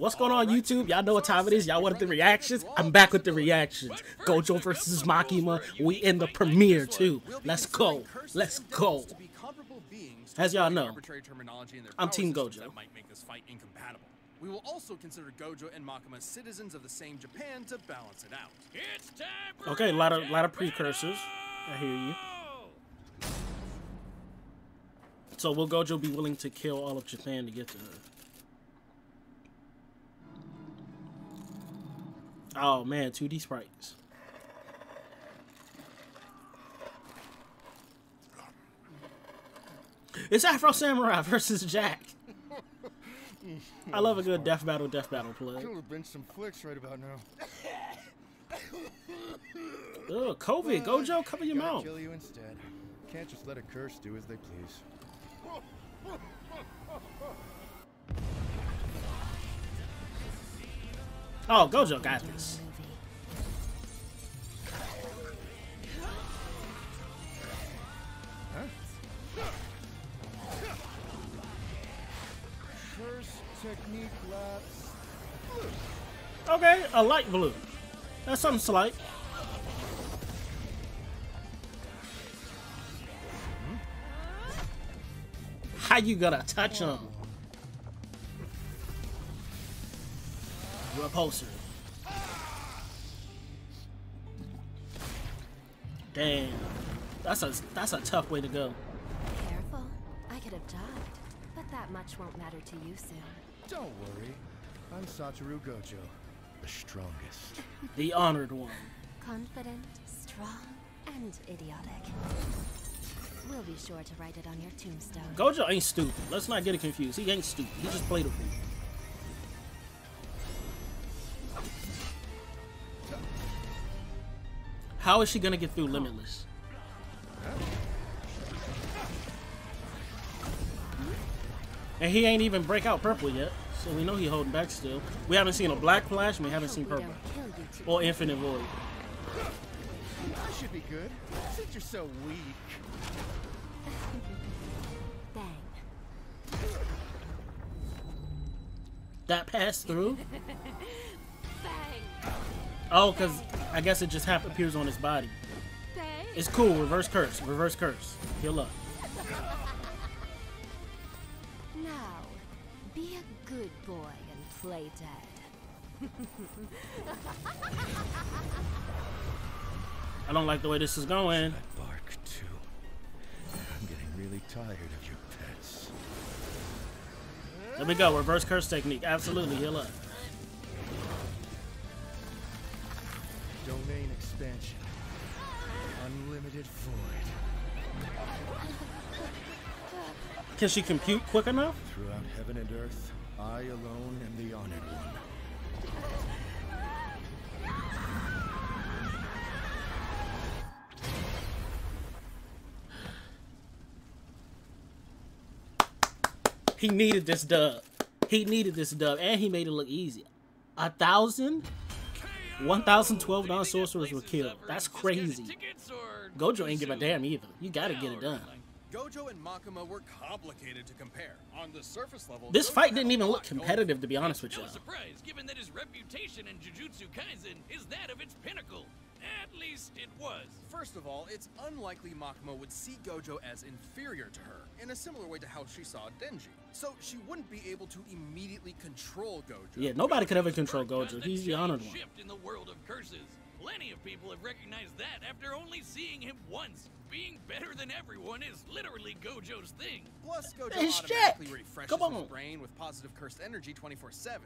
What's going on YouTube? Y'all know what time it is. Y'all wanted the reactions? I'm back with the reactions. Gojo versus Makima. We in the premiere too. Let's go. Let's go. As y'all know, I'm Team Gojo. We will also consider Gojo and Makima citizens of the same Japan to balance it out. It's time Okay, a lot of lot of precursors. I hear you. So will Gojo be willing to kill all of Japan to get to her? Oh man, 2D sprites. It's Afro Samurai versus Jack. I love a good death battle, death battle play. Could have been some flicks right about now. Ugh, COVID, Gojo, cover your Gotta mouth. kill you instead. Can't just let a curse do as they please. Oh, Gojo got this. Okay, a light blue. That's something slight. How you gonna touch him? Repulsor. Damn. That's a that's a tough way to go. Careful. I could have died, but that much won't matter to you soon. Don't worry. I'm Satoru Gojo, the strongest. The honored one. Confident, strong, and idiotic. We'll be sure to write it on your tombstone. Gojo ain't stupid. Let's not get it confused. He ain't stupid. He just played a fool. How is she gonna get through Limitless? And he ain't even break out purple yet, so we know he holding back still. We haven't seen a black flash, and we haven't seen purple don't kill you too or infinite void. I should be good, since you're so weak. Bang. That passed through. Oh, cause I guess it just half appears on his body. It's cool. Reverse curse. Reverse curse. Heal up. Now, be a good boy and play dead. I don't like the way this is going. That bark, too. I'm getting really tired of your pets. There we go. Reverse curse technique. Absolutely. Heal up. Expansion. Unlimited void. Can she compute quick enough? Throughout heaven and earth, I alone am the honored one. He needed this dub. He needed this dub, and he made it look easy. A thousand? 1,012 non-sorcerers were killed. That's crazy. Gojo ain't give a damn either. You gotta get it done. Gojo and Makima were complicated to compare. On the surface level, This Gojo fight didn't even look competitive, to be honest with you. No surprise, given that his reputation in Jujutsu Kaisen is that of its pinnacle. At least it was. First of all, it's unlikely Makima would see Gojo as inferior to her, in a similar way to how she saw Denji. So she wouldn't be able to immediately control Gojo. Yeah, nobody could ever control Gojo. He's the honored one. shift in the world of curses. Plenty of people have recognized that after only seeing him once. Being better than everyone is literally Gojo's thing. Plus, Gojo It's automatically Jack. refreshes Come his brain with positive cursed energy 24-7.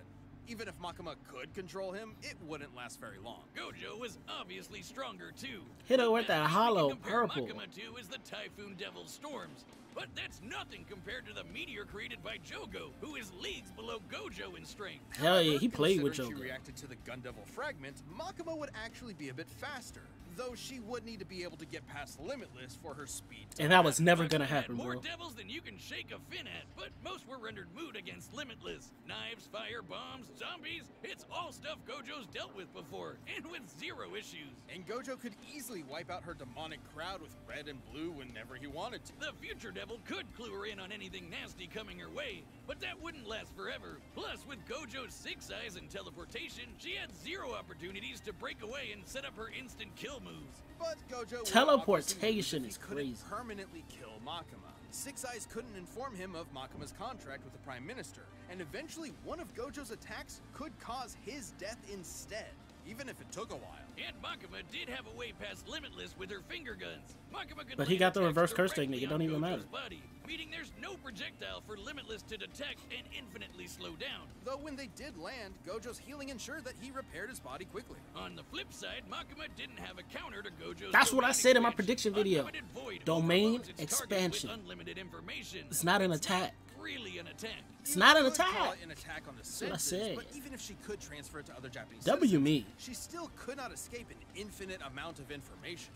Even if Makima could control him, it wouldn't last very long. Gojo was obviously stronger too. Hit her The with that hollow purple. Makima to is the Typhoon Devil Storms. But that's nothing compared to the meteor created by Jogo, who is leagues below Gojo in strength. Hell yeah, he played with Considering Jogo. She reacted to the Gun Devil fragment, Makima would actually be a bit faster. Though she would need to be able to get past Limitless for her speed. to And that was never gonna happen, More bro. devils than you can shake a fin at, but most were rendered moot against Limitless. Knives, fire, bombs, zombies, it's all stuff Gojo's dealt with before, and with zero issues. And Gojo could easily wipe out her demonic crowd with red and blue whenever he wanted to. The future devil could clue her in on anything nasty coming her way, but that wouldn't last forever. Plus, with Gojo's six eyes and teleportation, she had zero opportunities to break away and set up her instant kill moves. But Gojo Teleportation obviously lose is he couldn't crazy. permanently kill Makima. Six Eyes couldn't inform him of Makima's contract with the Prime Minister, and eventually one of Gojo's attacks could cause his death instead, even if it took a while. And Makima did have a way past Limitless with her finger guns. Makima could But he got the reverse curse directly technique, it don't even Gojo's matter. Body, meaning there's no projectile for Limitless to detect and infinitely slow down. Though when they did land, Gojo's healing ensured that he repaired his body quickly. On the flip side, Makima didn't have a counter to Gojo's. That's what I said in my prediction video. Domain overloads its target with expansion. It's not an attack. Really an attack. It's You not an could call attack. it An attack on the what I senses, said. but even if she could transfer it to other Japanese W citizens, me. she still could not escape an infinite amount of information.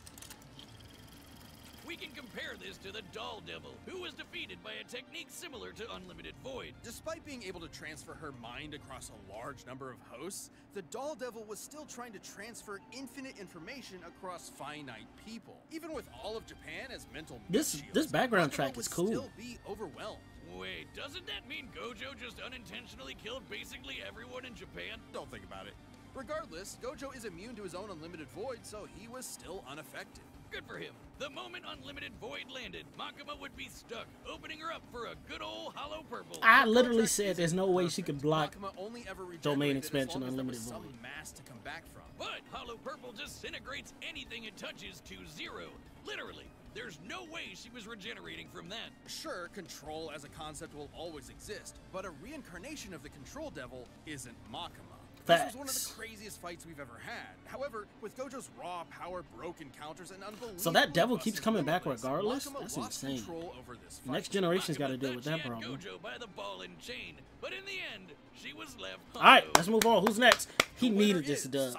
We can compare this to the Doll Devil, who was defeated by a technique similar to Unlimited Void. Despite being able to transfer her mind across a large number of hosts, the Doll Devil was still trying to transfer infinite information across finite people. Even with all of Japan as mental This- shields, this background Makima track would is cool. Still be overwhelmed. Wait, doesn't that mean Gojo just unintentionally killed basically everyone in Japan? Don't think about it. Regardless, Gojo is immune to his own unlimited void, so he was still unaffected. Good for him. The moment Unlimited Void landed, Makima would be stuck, opening her up for a good old hollow purple. I literally contract said there's no way she could block Makima only ever domain expansion long as there was unlimited some void. mass to come back from. But Hollow Purple disintegrates anything it touches to zero. Literally. There's no way she was regenerating from that. Sure, control as a concept will always exist, but a reincarnation of the control devil isn't Makima. This was one of the craziest fights we've ever had. However, with Gojo's raw power, broken counters, and unbelievable So that devil keeps coming back regardless? That's insane. over this fight. Next generation's got to deal with that problem. Gojo by the ball and chain, but in the end, she was left. All right, let's move on. Who's next? He needed this is dub.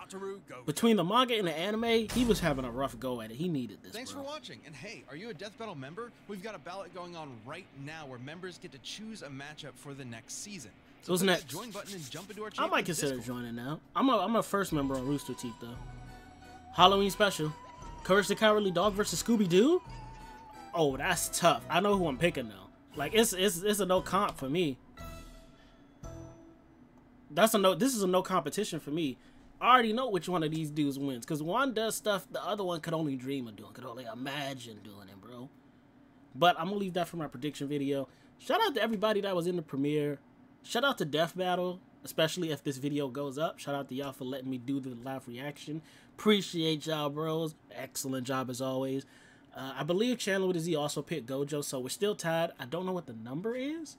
Between the manga and the anime, he was having a rough go at it. He needed this. Thanks bro. for watching. And hey, are you a Death Battle member? We've got a ballot going on right now where members get to choose a matchup for the next season. So Who's click next? join button and jump into our I might consider Discord. joining now. I'm a I'm a first member on Rooster Teeth though. Halloween special. Courage the Cowardly Dog versus Scooby Doo. Oh, that's tough. I know who I'm picking though. Like it's it's it's a no comp for me. That's a no. This is a no competition for me. I already know which one of these dudes wins because one does stuff the other one could only dream of doing, could only imagine doing it, bro. But I'm gonna leave that for my prediction video. Shout out to everybody that was in the premiere. Shout out to Death Battle, especially if this video goes up. Shout out to y'all for letting me do the live reaction. Appreciate y'all, bros. Excellent job as always. Uh, I believe Chandler with a Z also picked Gojo, so we're still tied. I don't know what the number is.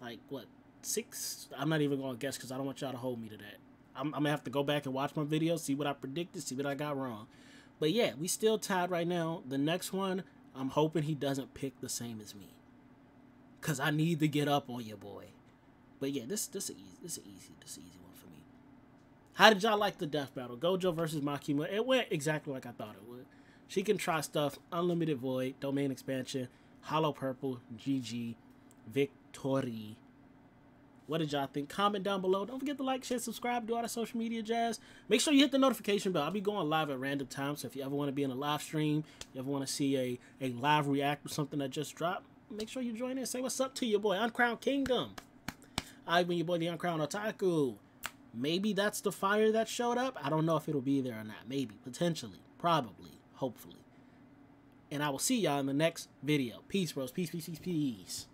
Like what six? I'm not even gonna guess because I don't want y'all to hold me to that. I'm, I'm gonna have to go back and watch my video, see what I predicted, see what I got wrong. But yeah, we still tied right now. The next one, I'm hoping he doesn't pick the same as me, cause I need to get up on you, boy. But yeah, this this is easy. This is easy. This is easy one for me. How did y'all like the death battle? Gojo versus Makima. It went exactly like I thought it would. She can try stuff. Unlimited Void, Domain Expansion, Hollow Purple, GG, Victory. What did y'all think? Comment down below. Don't forget to like, share, subscribe, do all the social media jazz. Make sure you hit the notification bell. I'll be going live at random times. So if you ever want to be in a live stream, you ever want to see a, a live react or something that just dropped, make sure you join in. Say what's up to your boy, Uncrowned Kingdom. I've been your boy, the Uncrowned Otaku. Maybe that's the fire that showed up. I don't know if it'll be there or not. Maybe, potentially, probably, hopefully. And I will see y'all in the next video. Peace, bros. Peace, peace, peace, peace.